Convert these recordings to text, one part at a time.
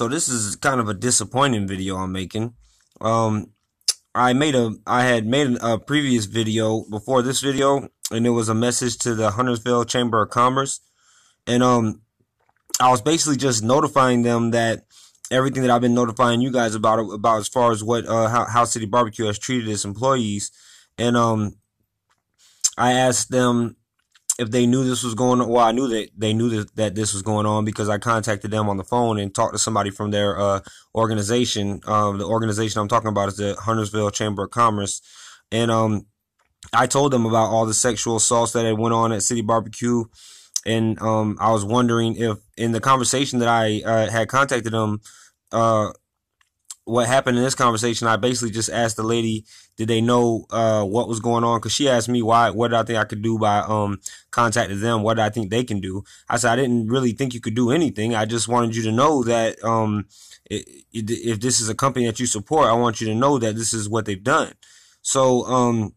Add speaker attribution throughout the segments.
Speaker 1: So this is kind of a disappointing video I'm making. Um, I made a, I had made a previous video before this video, and it was a message to the Huntersville Chamber of Commerce, and um, I was basically just notifying them that everything that I've been notifying you guys about about as far as what uh how, how City Barbeque has treated its employees, and um, I asked them if they knew this was going on. Well, I knew that they knew that, that this was going on because I contacted them on the phone and talked to somebody from their uh, organization. Um, the organization I'm talking about is the Huntersville Chamber of Commerce, and um, I told them about all the sexual assaults that had went on at City Barbeque, and um, I was wondering if in the conversation that I uh, had contacted them. Uh, what happened in this conversation, I basically just asked the lady, did they know uh, what was going on? Because she asked me why, what did I think I could do by um, contacting them? What did I think they can do? I said I didn't really think you could do anything. I just wanted you to know that um, it, it, if this is a company that you support, I want you to know that this is what they've done. So um,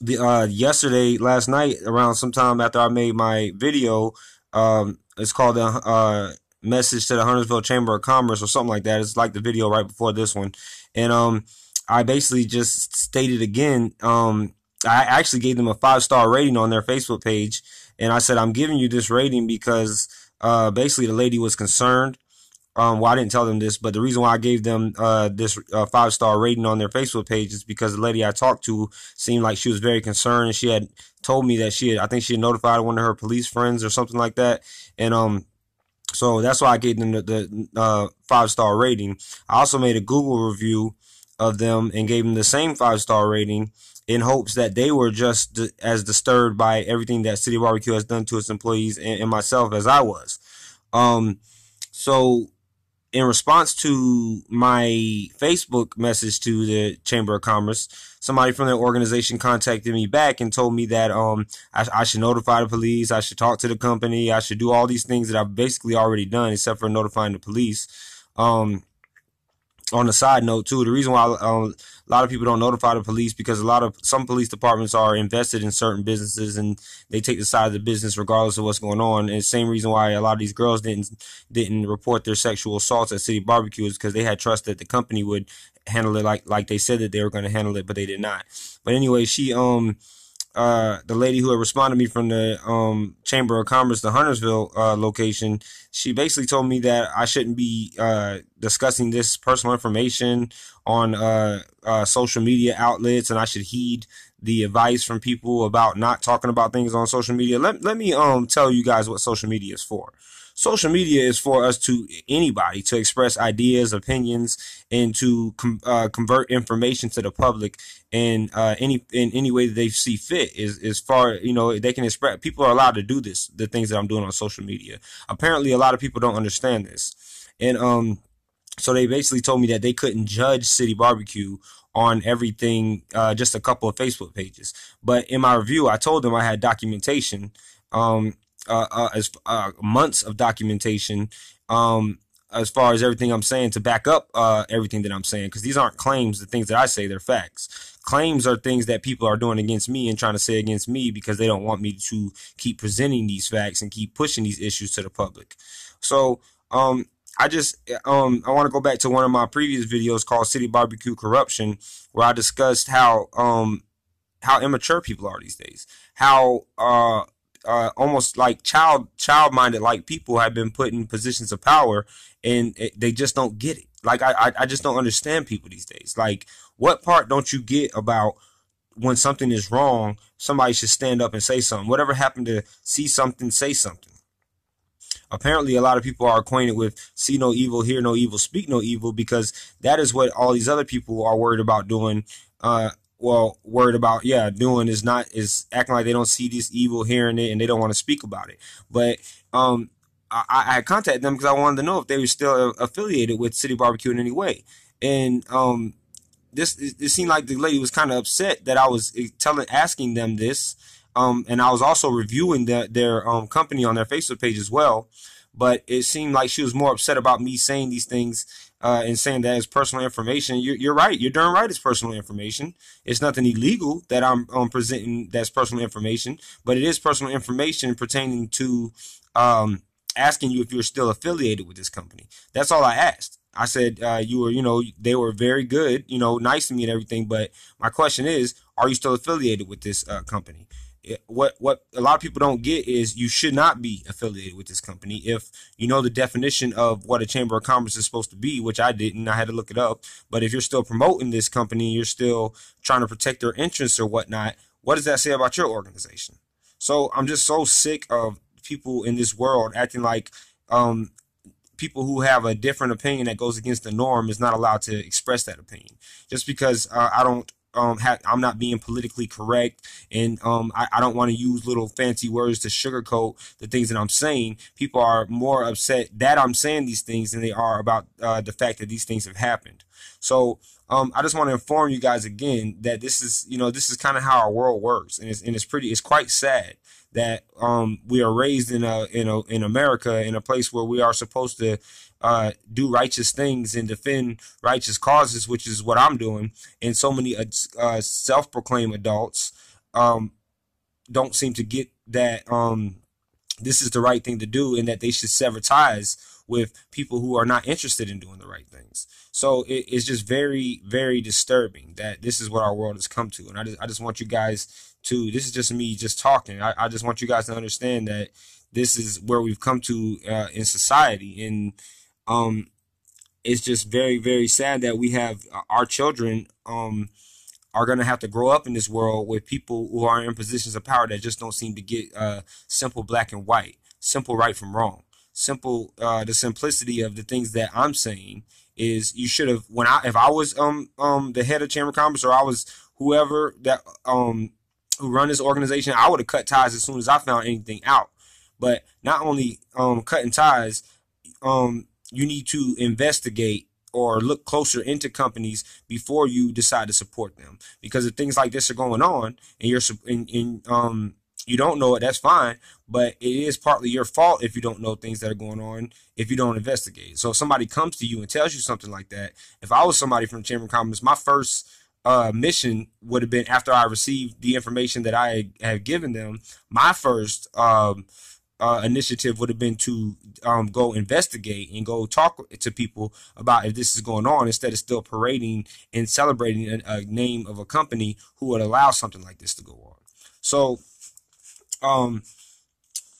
Speaker 1: the uh, yesterday, last night, around sometime after I made my video, um, it's called the uh, message to the Huntersville Chamber of Commerce or something like that. It's like the video right before this one. And um, I basically just stated again, um, I actually gave them a five star rating on their Facebook page. And I said, I'm giving you this rating because uh, basically the lady was concerned. Um, well, I didn't tell them this, but the reason why I gave them uh, this uh, five star rating on their Facebook page is because the lady I talked to seemed like she was very concerned, and she had told me that she had, I think she had notified one of her police friends or something like that, and um, so that's why I gave them the, the uh, five star rating. I also made a Google review of them and gave them the same five star rating in hopes that they were just as disturbed by everything that City Barbeque has done to its employees and, and myself as I was. Um, so in response to my Facebook message to the Chamber of Commerce, somebody from their organization contacted me back and told me that um I, I, should notify the police, I should talk to the company, I should do all these things that I've basically already done, except for notifying the police. Um, on the side note too, the reason why um, a lot of people don't notify the police because a lot of some police departments are invested in certain businesses and they take the side of the business regardless of what's going on. And same reason why a lot of these girls didn't didn't report their sexual assaults at City Barbeque is because they had trust that the company would handle it like like they said that they were going to handle it, but they did not. But anyway, she um uh, the lady who had responded to me from the um, Chamber of Commerce, the Huntersville uh, location, she basically told me that I shouldn't be uh, discussing this personal information on uh, uh, social media outlets, and I should heed the advice from people about not talking about things on social media. Let let me um tell you guys what social media is for social media is for us to anybody to express ideas, opinions, and to com- uh, convert information to the public in uh, any in any way that they see fit. Is as far you know they can express. People are allowed to do this. The things that I'm doing on social media. Apparently, a lot of people don't understand this, and um. So they basically told me that they couldn't judge City Barbeque on everything, uh, just a couple of Facebook pages. But in my review, I told them I had documentation um, uh, uh, as uh, months of documentation um, as far as everything I'm saying to back up uh, everything that I'm saying because these aren't claims. The things that I say, they're facts. Claims are things that people are doing against me and trying to say against me because they don't want me to keep presenting these facts and keep pushing these issues to the public. So, um, I just um I want to go back to one of my previous videos called City Barbeque Corruption, where I discussed how um how immature people are these days, how uh uh, almost like child child minded like people have been put in positions of power and it, they just don't get it. Like I, I just don't understand people these days. Like what part don't you get about when something is wrong somebody should stand up and say something? Whatever happened to see something say something? Apparently a lot of people are acquainted with see no evil hear no evil speak no evil because that is what all these other people are worried about doing uh, well worried about yeah doing is not is acting like they don't see this evil hearing it and they don't want to speak about it. But um i i contacted them because i wanted to know if they were still affiliated with city barbeque in any way. And um this it seemed like the lady was kind of upset that i was eh, telling asking them this um and i was also reviewing the, their um company on their facebook page as well. But it seemed like she was more upset about me saying these things uh, and saying that it's personal information. You're, you're right. You're darn right. It's personal information. It's nothing illegal that I'm, I'm presenting that's personal information, but it is personal information pertaining to um, asking you if you're still affiliated with this company. That's all I asked. I said uh, you were, you know, they were very good, you know, nice to me and everything. But my question is, are you still affiliated with this uh, company? What what a lot of people don't get is you should not be affiliated with this company if you know the definition of what a chamber of commerce is supposed to be which i didn't i had to look it up. But if you're still promoting this company you're still trying to protect their interests or whatnot what does that say about your organization? So i'm just so sick of people in this world acting like um, people who have a different opinion that goes against the norm is not allowed to express that opinion. Just because uh, i don't um, ha- I'm not being politically correct, and um, I, I don't want to use little fancy words to sugarcoat the things that I'm saying. People are more upset that I'm saying these things than they are about uh, the fact that these things have happened. So um, I just want to inform you guys again that this is, you know, this is kind of how our world works, and it's and it's pretty, it's quite sad that um, we are raised in a in a in America in a place where we are supposed to uh, do righteous things and defend righteous causes, which is what I'm doing. And so many uh, uh self-proclaimed adults um, don't seem to get that um, this is the right thing to do, and that they should sever ties with people who are not interested in doing the right things. So it, it's just very, very disturbing that this is what our world has come to. And I just, I just want you guys to. This is just me just talking. I, I just want you guys to understand that this is where we've come to uh, in society and um, it's just very, very sad that we have uh, our children um, are going to have to grow up in this world with people who are in positions of power that just don't seem to get uh, simple black and white, simple right from wrong, simple uh, the simplicity of the things that I'm saying is you should have when I if I was um um the head of Chamber of Commerce or I was whoever that um who run this organization, I would have cut ties as soon as I found anything out. But not only um cutting ties, um you need to investigate or look closer into companies before you decide to support them. Because if things like this are going on and you're in, in um you don't know it, that's fine. But it is partly your fault if you don't know things that are going on if you don't investigate. So if somebody comes to you and tells you something like that, if I was somebody from Chamber of Commerce, my first uh, mission would have been after I received the information that I had given them. My first um, uh, initiative would have been to um, go investigate and go talk to people about if this is going on instead of still parading and celebrating a, a name of a company who would allow something like this to go on. So, um,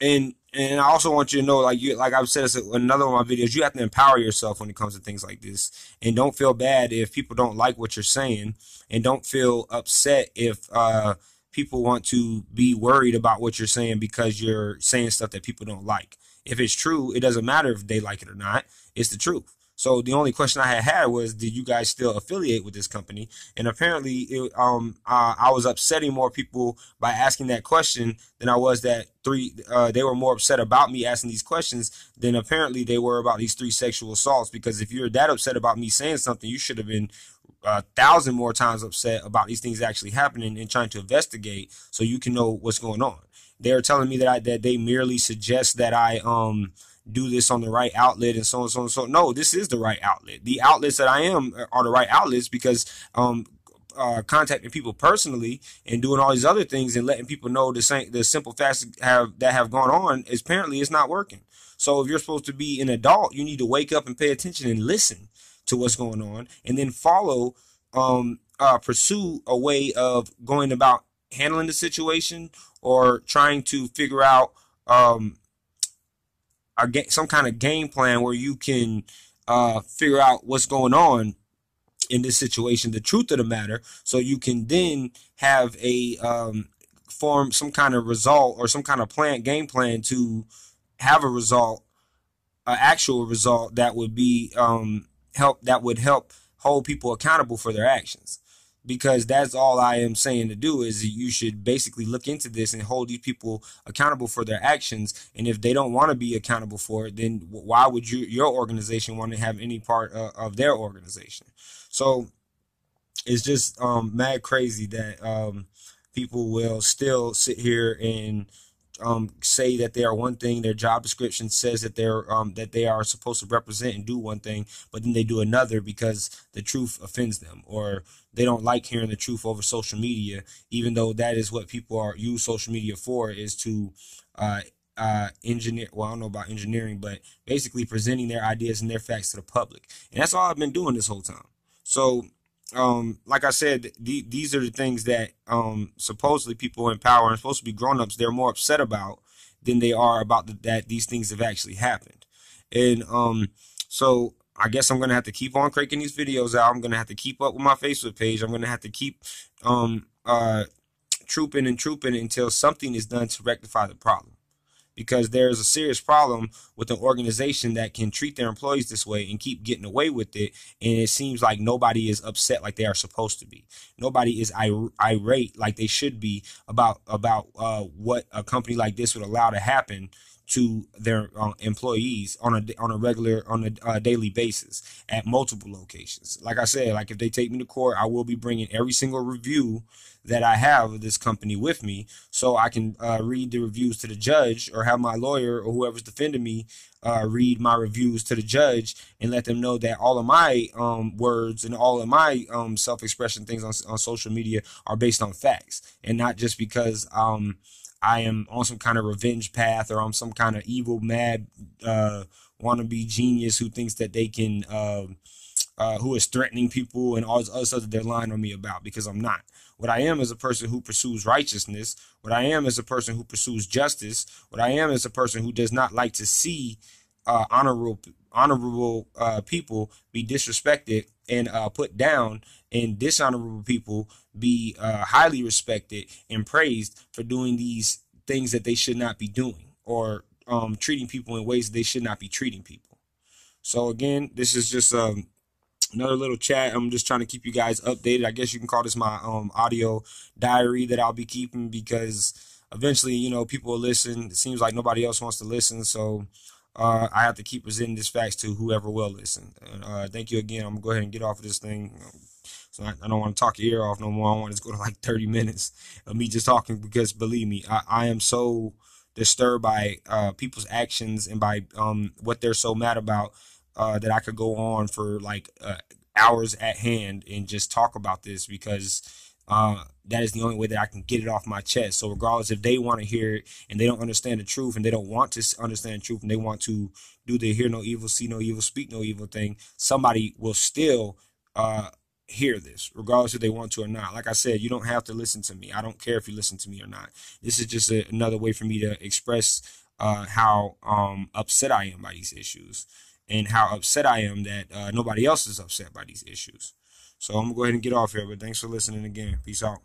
Speaker 1: and and I also want you to know, like you, like I've said in another one of my videos, you have to empower yourself when it comes to things like this, and don't feel bad if people don't like what you're saying, and don't feel upset if uh people want to be worried about what you're saying because you're saying stuff that people don't like. If it's true, it doesn't matter if they like it or not. It's the truth. So the only question I had had was, did you guys still affiliate with this company? And apparently, it, um, uh, I was upsetting more people by asking that question than I was that three. Uh, they were more upset about me asking these questions than apparently they were about these three sexual assaults. Because if you're that upset about me saying something, you should have been a thousand more times upset about these things actually happening and trying to investigate so you can know what's going on. They're telling me that I, that they merely suggest that I um do this on the right outlet and so on and so on. So no, this is the right outlet. The outlets that I am are the right outlets because um uh, contacting people personally and doing all these other things and letting people know the same the simple facts have that have gone on is apparently it's not working. So if you're supposed to be an adult, you need to wake up and pay attention and listen to what's going on, and then follow, um, uh, pursue a way of going about handling the situation or trying to figure out um, a ga- some kind of game plan where you can uh, figure out what's going on in this situation, the truth of the matter, so you can then have a um, form some kind of result or some kind of plan game plan to have a result, an actual result that would be um, help that would help hold people accountable for their actions because that's all I am saying to do is you should basically look into this and hold these people accountable for their actions. And if they don't want to be accountable for it, then why would you, your organization want to have any part of their organization? So it's just um, mad crazy that um, people will still sit here and um, say that they are one thing. Their job description says that they're um, that they are supposed to represent and do one thing, but then they do another because the truth offends them, or they don't like hearing the truth over social media, even though that is what people are use social media for is to uh, uh, engineer. Well, I don't know about engineering, but basically presenting their ideas and their facts to the public, and that's all I've been doing this whole time. So, um, like I said, the, these are the things that um, supposedly people in power and supposed to be grown-ups they're more upset about than they are about the, that these things have actually happened, and um, so I guess I'm gonna have to keep on cranking these videos out. I'm gonna have to keep up with my Facebook page. I'm gonna have to keep um uh trooping and trooping until something is done to rectify the problem because there's a serious problem with an organization that can treat their employees this way and keep getting away with it. And it seems like nobody is upset like they are supposed to be. Nobody is ir- irate like they should be about about uh, what a company like this would allow to happen to their uh, employees on a on a regular on a uh, daily basis at multiple locations. Like I said, like if they take me to court, I will be bringing every single review that I have of this company with me, so I can uh, read the reviews to the judge, or have my lawyer or whoever's defending me uh, read my reviews to the judge and let them know that all of my um, words and all of my um, self-expression things on on social media are based on facts and not just because um I am on some kind of revenge path or I'm some kind of evil, mad, uh, wannabe genius who thinks that they can, uh, uh, who is threatening people and all this other stuff that they're lying on me about because I'm not. What I am is a person who pursues righteousness. What I am is a person who pursues justice. What I am is a person who does not like to see uh, honorable honorable uh, people be disrespected and uh, put down, and dishonorable people be uh, highly respected and praised for doing these things that they should not be doing or um, treating people in ways they should not be treating people. So again, this is just um, another little chat. I'm just trying to keep you guys updated. I guess you can call this my um, audio diary that I'll be keeping because eventually, you know, people will listen. It seems like nobody else wants to listen, so uh, I have to keep presenting this facts to whoever will listen. Uh, thank you again. I'm gonna go ahead and get off of this thing. So I, I don't want to talk your ear off no more. I want to go to like 30 minutes of me just talking because believe me, I, I am so disturbed by uh, people's actions and by um, what they're so mad about uh, that I could go on for like uh, hours at hand and just talk about this because uh, that is the only way that I can get it off my chest. So regardless if they want to hear it and they don't understand the truth and they don't want to understand the truth and they want to do the hear no evil, see no evil, speak no evil thing, somebody will still uh, hear this, regardless if they want to or not. Like I said, you don't have to listen to me. I don't care if you listen to me or not. This is just a, another way for me to express uh, how um, upset I am by these issues and how upset I am that uh, nobody else is upset by these issues. So I'm gonna go ahead and get off here, but thanks for listening again. Peace out.